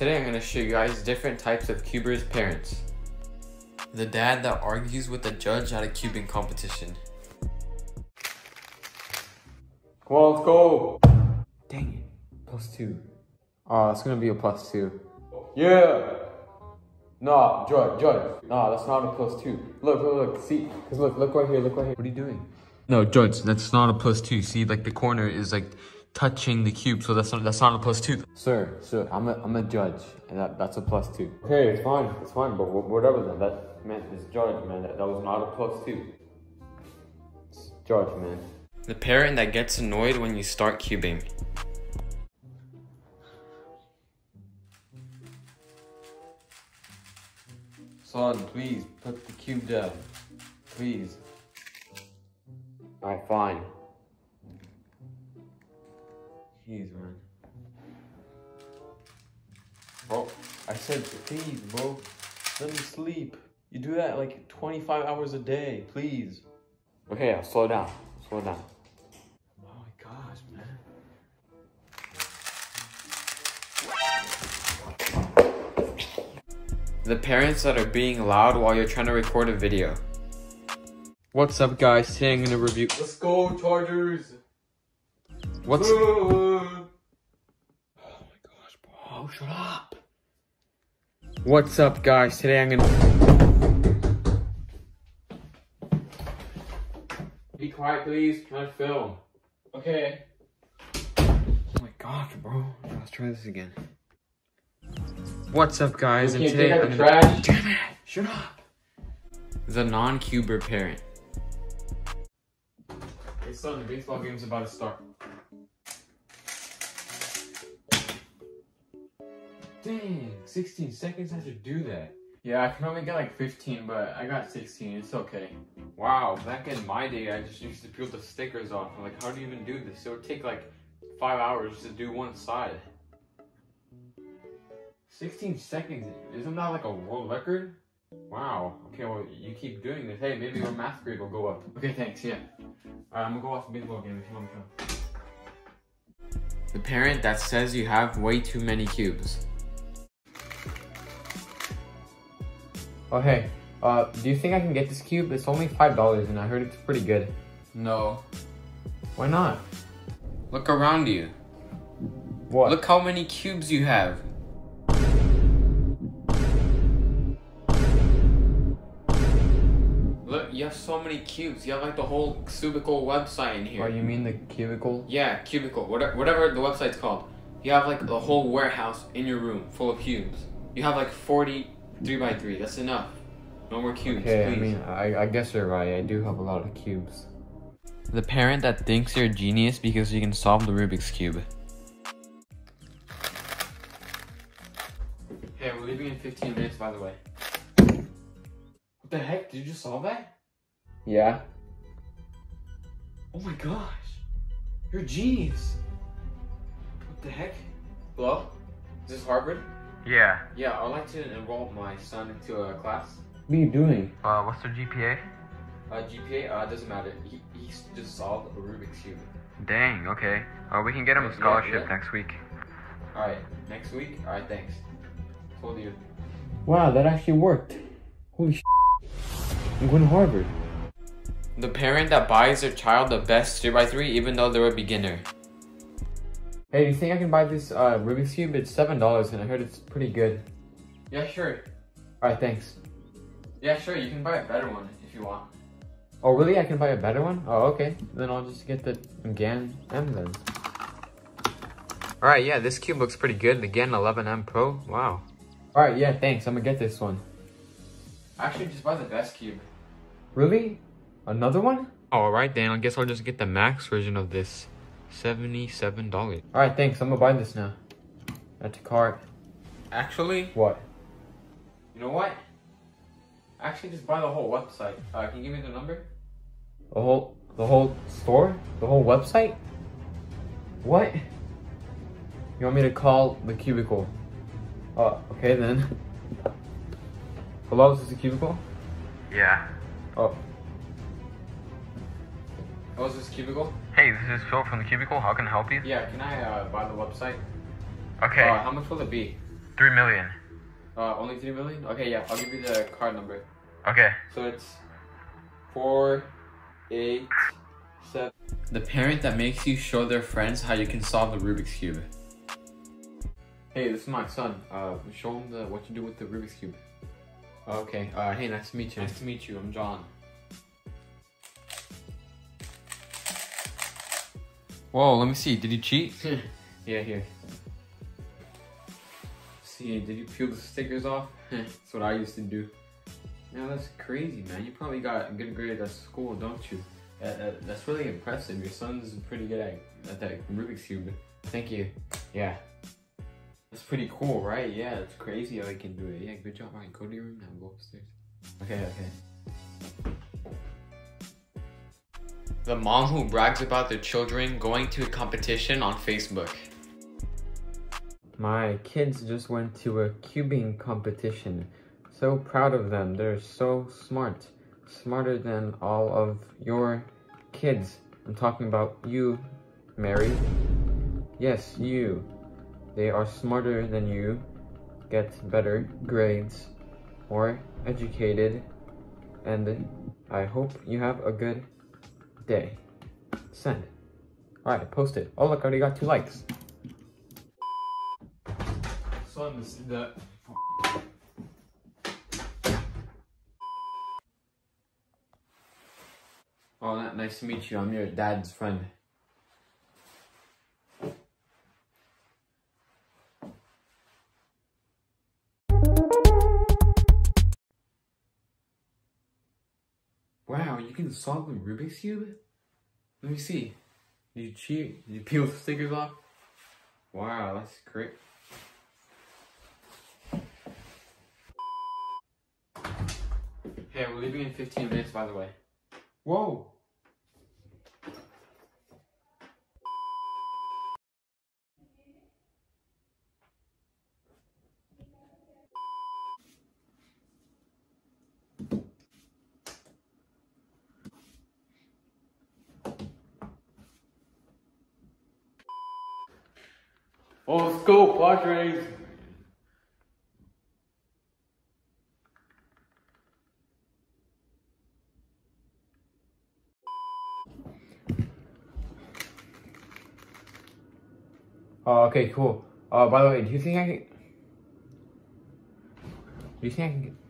Today I'm going to show you guys different types of cubers parents. The dad that argues with the judge at a cubing competition. Come on, let's go. Dang it. Plus two. Oh, it's going to be a plus two. Yeah. Nah, Judge, Judge. Nah, that's not a plus two. Look, look, look. See? Cause look, look right here, look right here. What are you doing? No, judge, that's not a plus two. See, like the corner is like touching the cube, so that's not that's not a plus two. Sir, sir, I'm a, I'm a judge, and that, that's a plus two. Okay, it's fine, it's fine, but whatever then. That man is judge, man. That, that was not a plus two. It's judge, man. The parent that gets annoyed when you start cubing. Son, please put the cube down, please. Alright, fine. Jeez, man. Bro, I said please, bro. Let me sleep. You do that like 25 hours a day, please. Okay, I'll slow down. Slow down. Oh my gosh, man. The parents that are being loud while you're trying to record a video. What's up guys, today I'm gonna review- Let's go, Chargers! What's- my gosh, bro, shut up! What's up guys, today I'm gonna- Be quiet, please. Can I film? Okay. Oh my gosh, bro. Let's try this again. What's up guys, Okay, and today I'm gonna- trash. Damn it! Shut up. The non-cuber parent. Hey, son, the baseball game's about to start. Dang, 16 seconds I should do that. Yeah, I can only get like 15, but I got 16. It's okay. Wow, back in my day, I just used to peel the stickers off. I'm like, how do you even do this? It would take like five hours to do one side. 16 seconds? Isn't that like a world record? Wow. Okay, well, you keep doing this. Hey, maybe your math grade will go up. Okay, thanks, yeah. Alright, I'm gonna go off the baseball game if you want me to. The parent that says you have way too many cubes. Oh hey, uh, do you think I can get this cube? It's only five dollars, and I heard it's pretty good. No. Why not? Look around you. What? Look how many cubes you have. Look, you have so many cubes. You have like the whole Cubicle website in here. Oh, you mean the cubicle? Yeah, Cubicle, whatever, whatever the website's called. You have like the whole warehouse in your room full of cubes. You have like 40 3 by 3 That's enough. No more cubes, Okay, I mean, I, I guess you're right. I do have a lot of cubes. The parent that thinks you're a genius because you can solve the Rubik's Cube. Hey, we're leaving in 15 minutes, by the way. What the heck? Did you just solve that? Yeah. Oh my gosh. You're a genius. What the heck? Hello? Is this Harvard? Yeah. Yeah, I'd like to enroll my son into a class. What are you doing? Uh, what's their GPA? Uh, GPA, uh, doesn't matter. He, he just solved a Rubik's Cube. Dang, okay. Uh, we can get him a scholarship Yeah, yeah. next week. Alright, next week? Alright, thanks. Told you. Wow, that actually worked. Holy sh! I'm going to Harvard. The parent that buys their child the best 3x3 even though they're a beginner. Hey, do you think I can buy this uh, Rubik's cube? It's seven dollars, and I heard it's pretty good. Yeah, sure. All right, thanks. Yeah, sure. You can buy a better one if you want. Oh, really? I can buy a better one? Oh, okay. Then I'll just get the GAN M then. Alright, yeah, this cube looks pretty good. The GAN 11M Pro. Wow. All right, yeah, thanks. I'm gonna get this one. Actually, just buy the best cube. Really? Another one? Alright then, I guess I'll just get the max version of this. $77. All right, thanks. I'm gonna buy this now. Add to cart. Actually, What? You know what? Actually, just buy the whole website. Uh, can you give me the number? The whole the whole store? The whole website? What? You want me to call the cubicle? Oh, okay then. Hello, is this the cubicle? yeah. Oh, Oh, is this cubicle? Hey, this is Phil from the Cubicle. How can I help you? Yeah, can I uh, buy the website? Okay, Uh, how much will it be? Three million. Uh, only three million? Okay, yeah, I'll give you the card number. Okay. So it's four, eight, seven. The parent that makes you show their friends how you can solve the Rubik's Cube. Hey, this is my son. Uh, show him the what you do with the Rubik's cube. Okay. Uh, hey, nice to meet you. Nice to meet you, I'm John. Whoa, let me see. Did you cheat? yeah, here. See, did you peel the stickers off? that's what I used to do. Yeah, that's crazy, man. You probably got a good grades at school, don't you? That, that, that's really impressive. Your son's pretty good at, at that Rubik's Cube. Thank you. Yeah. That's pretty cool, right? Yeah, it's crazy how he can do it. Yeah, good job. Alright, go to your room now. Go upstairs. Okay, okay. The mom who brags about their children going to a competition on Facebook. My kids just went to a cubing competition. So proud of them. They're so smart. Smarter than all of your kids. I'm talking about you, Mary. Yes, you. They are smarter than you, get better grades, more educated, and I hope you have a good day. Send. Alright, post it. Oh look, I already got two likes. Son, this, the Oh, nice to meet you. I'm your dad's friend. You can solve the Rubik's Cube? Let me see. Did you cheat? Did you peel the stickers off? Wow, that's great. Hey, we're leaving in 15 minutes, by the way. Whoa! Oh, let's go, Padres! Oh, okay, cool. Uh, by the way, do you think I can... Do you think I can get...